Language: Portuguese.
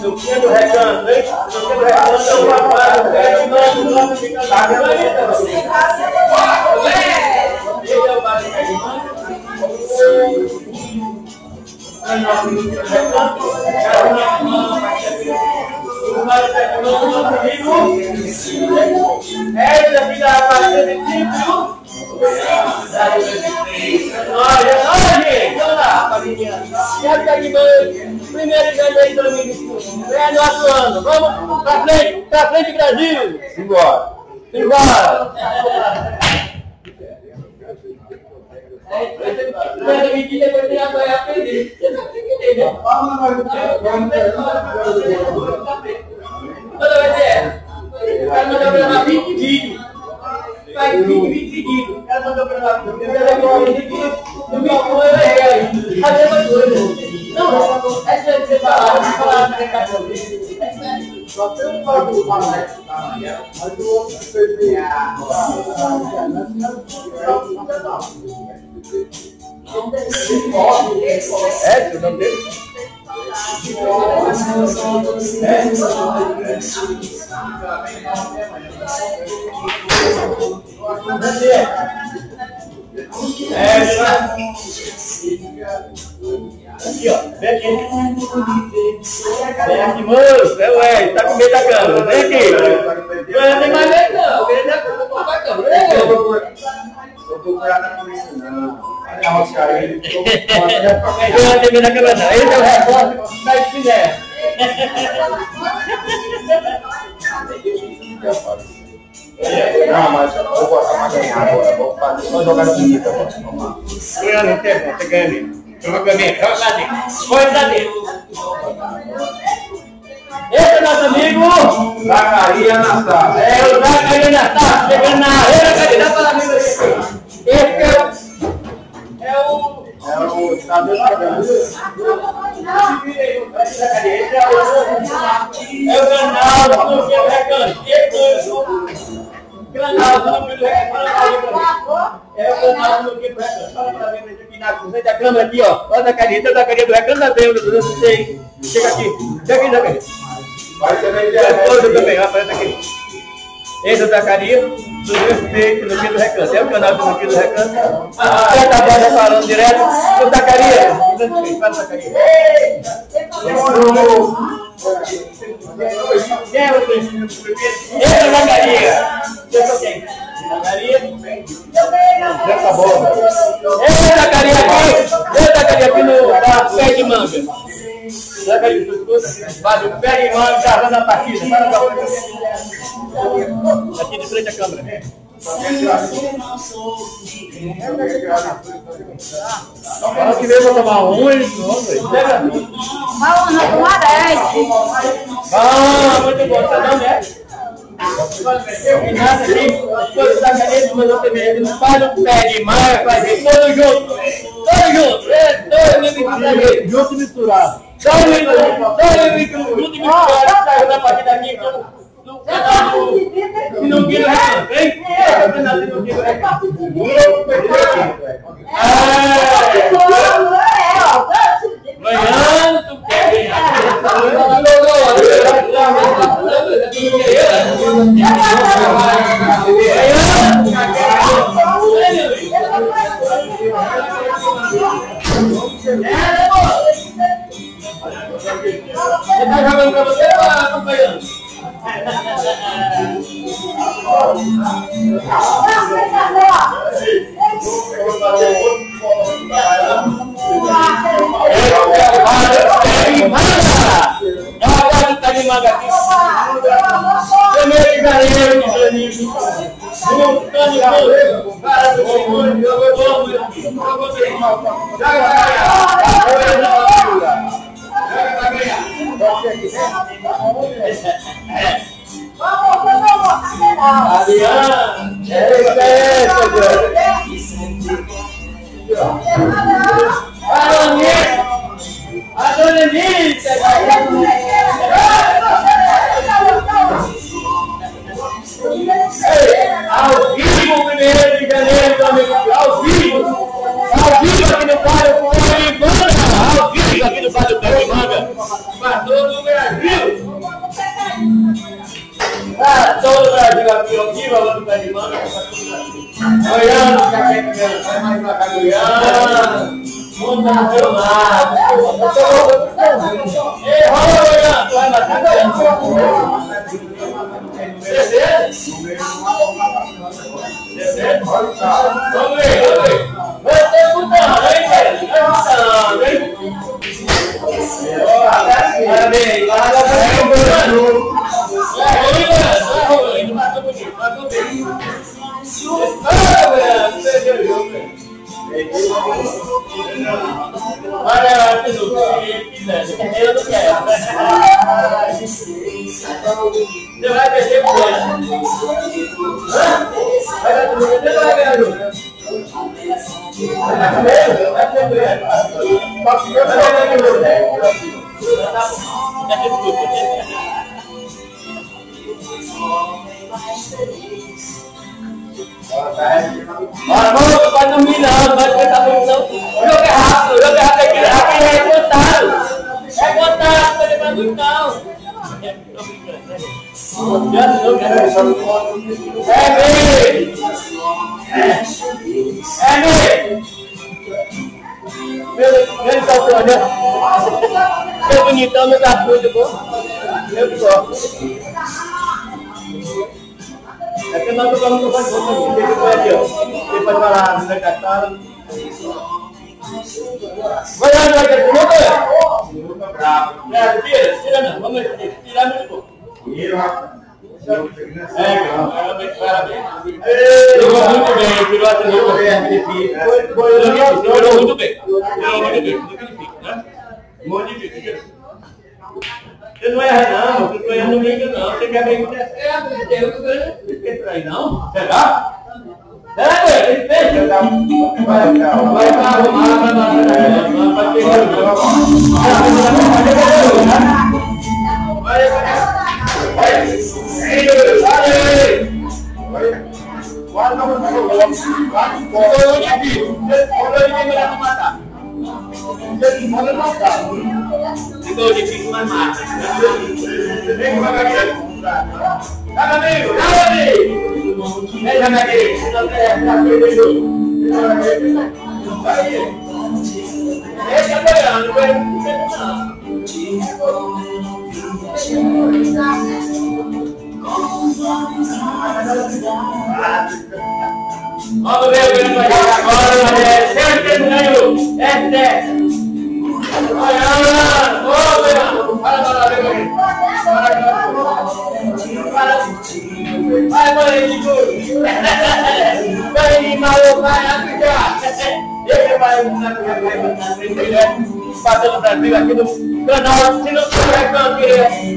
Luquinha do recanto, hein? Luquinha do recanto é o papai do pé, mano, mano, fica lá. Ele é o baixo pé de mano. Recanto, já uma mão, Esta vida a partir de Cristo. Olha, olha, gente. Olha lá, família. Certa de mãe. Primeiro de janeiro de 2021. É nosso ano. Vamos pra frente, pra frente, Brasil. Simbora. Simbora. Mas a medida que eu tenho agora é aprender. Você que tem que entender. Só tem um bagulho pra. Mas o outro fez É, você não tem? É, Aqui, ó. Vem aqui. Vem aqui, moço. É, ué. Tá com medo da câmera. Vem aqui. Não tem mais medo, não. Tá com a câmera. Vem aqui. Eu vou procurar na polícia, não. Eu não tenho medo da câmera, não. Esse é o repórter. Vai se quiser. Não, mas eu vou botar uma ganhar agora. Vou fazer só jogar agora. Vamos lá. Ganha, não tem. Você ganha mesmo. Joga mesmo. Joga dentro. Pode lá dentro. Esse é nosso amigo. Zacaria Anastácio. É o Zacaria Anastácio. Chegando na arena, candidato para amigo. Esse é o... É o... É o Tadeu Zacaria. É o canal do Filho Recanto. Canal do Filho Recanto. É o canal Filho Recanto. Fala pra mim, aqui na frente da câmera aqui, ó. Olha a Zacaria, tá a Zacaria do Recanto da do sei. Chega aqui. Chega aqui, Zacaria. Vai ser eu internet. também, aparece aqui. É o Zacaria, do respeito no Filho do Recanto. É o canal do Filho do Recanto. Ah, tá bom, direto. O Zacaria. Fala, Zacaria. Quem é você? Esse é o Zacaria. Esse é quem? Zacaria. Essa bola. Esse é o Zacaria aqui. É o Zacaria aqui no pé de manga. Zacaria, vale o pé de manga, gravando a partida. Aqui de frente à câmera. Fala que veio pra tomar um, não, velho. Pega. Vamos nós tomar 10. Ah, muito bom. Tá dando, né? Nada ali, todos os Zacarias mandou também. Faz o pé de manga, fazer todo junto. Todo junto. É, todo Junto e misturado. Todo junto. Todo junto. E misturado. Saiu da partida aqui. do- do- do- Se não hein? É, campeonato se não queira, recanto. Ganhando, tu quer Você tá jogando pra você ou tá acompanhando? É Adriano. É Adonice. Adonice. Ao vivo, primeiro de janeiro, meu amigo. Ao vivo. Ao vivo aqui no Vale do Pé de Manga. Ao vivo aqui no Vale do Pé de Manga. Para todo Ah, todo o Brasil aqui, aqui, valor do Canimano, Goiânia, Caquete, vai mais pra cá, Goiânia. Monta no teu lado. Ei, rola, Goiânia, tu vai matar Descer? Descer? Vamos ver, vamos ver. Vai ter mudando, hein, velho? Vai. Olha, eu não quero. Você vai perder o Vai dar tudo, você vai ganhar junto. Vai? Vai comer. Vai comer. Vai comer. Ora, vamos para não contado, não vai muito não. É mesmo! É mesmo! Meu, meu calção, né? Meu bonitão, meu fruta, bom? Eu que gosto. É que nós tocamos no pouco aqui, foi aqui, ó. Depois vai lá, Catar. Vai lá, vai ter tudo? É, tira, tira não, vamos tirar, tira muito pouco. É, realmente parabéns. Jogou muito bem, tirou a atenção. Jogou muito bem. Jogou muito bem. Muito difícil, né? Muito difícil. Você não erra não, você não erra no briga não. Você quer bem com é, Deus, não quer trair não. Será? Será que ele fez? Vai para arrumar, vai lá, vai ter Vai, vai. Guarda o meu nome. Guarda o meu nome. Guarda o meu nome. Ele manda matar. Igual de fica mais mata. Vem com a gagueira. Tá, amigo? Tá, amigo? Vem, Janagueira. Se não tá. Ele tá não. Vamos ver o que vai jogar agora, é sempre ganhou. É 10. Vai, mãe, de tudo. Vai, de maluco, vai, aplicar. Ele vai passando o Brasil aqui no canal. Se não tiver canto, ele é aqui.